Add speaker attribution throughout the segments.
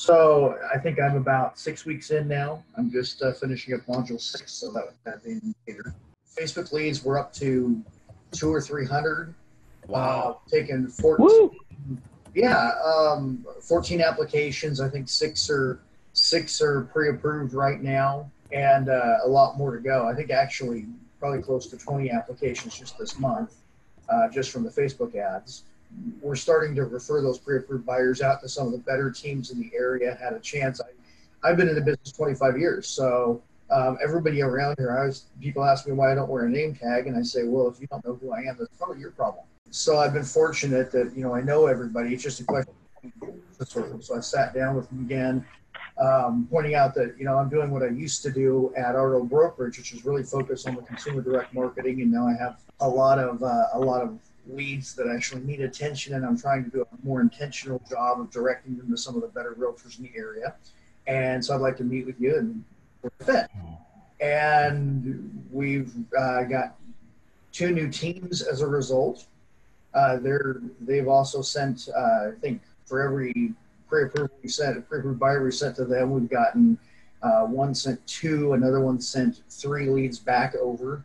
Speaker 1: So I think I'm about six weeks in now. I'm just uh, finishing up module six, so that that being later. Facebook leads, we're up to two or three hundred.
Speaker 2: Wow.
Speaker 1: Uh, taking 14,
Speaker 3: Woo!
Speaker 1: yeah, um, 14 applications. I think six are six are pre-approved right now, and uh, a lot more to go. I think actually probably close to 20 applications just this month, uh, just from the Facebook ads. We're starting to refer those pre-approved buyers out to some of the better teams in the area. Had a chance. I, I've been in the business 25 years, so um, everybody around here, I was people ask me why I don't wear a name tag, and I say, well, if you don't know who I am, that's probably your problem. So I've been fortunate that you know I know everybody. It's just a question. So I sat down with them again, um, pointing out that you know I'm doing what I used to do at Arlo Brokerage, which is really focused on the consumer direct marketing, and now I have a lot of uh, a lot of leads that actually need attention, and I'm trying to do a more intentional job of directing them to some of the better realtors in the area. And so I'd like to meet with you and we're a fit. And we've uh, got two new teams as a result. Uh, they're they've also sent uh, I think for every pre-approved we sent pre-approved buyer we sent to them we've gotten uh, one sent two another one sent three leads back over.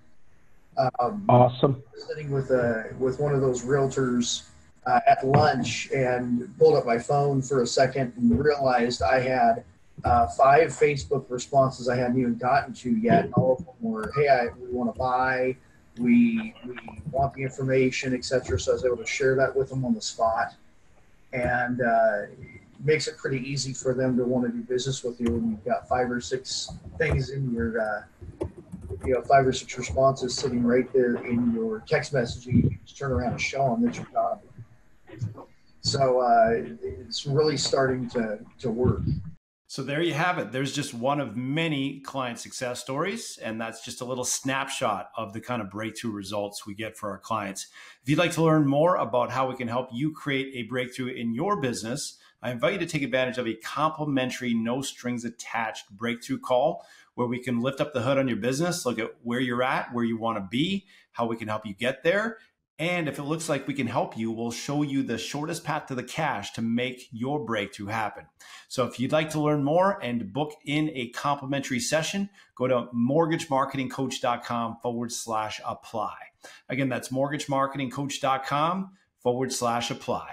Speaker 1: Um,
Speaker 3: Awesome.
Speaker 1: sitting with a with one of those realtors uh, at lunch and pulled up my phone for a second and realized I had uh, five Facebook responses I hadn't even gotten to yet. All of them were, "Hey, I, we want to buy." we we want the information, etc. So I was able to share that with them on the spot, and uh, makes it pretty easy for them to want to do business with you when you've got five or six things in your uh, you know five or six responses sitting right there in your text messaging. You can just turn around and show them that you've got them. So uh, it's really starting to to work.
Speaker 2: So there you have it. There's just one of many client success stories, and that's just a little snapshot of the kind of breakthrough results we get for our clients. If you'd like to learn more about how we can help you create a breakthrough in your business, I invite you to take advantage of a complimentary, no strings attached breakthrough call where we can lift up the hood on your business, look at where you're at, where you want to be, how we can help you get there, and if it looks like we can help you, we'll show you the shortest path to the cash to make your breakthrough happen. So if you'd like to learn more and book in a complimentary session, go to mortgagemarketingcoach.com forward slash apply. Again, that's mortgagemarketingcoach.com forward slash apply.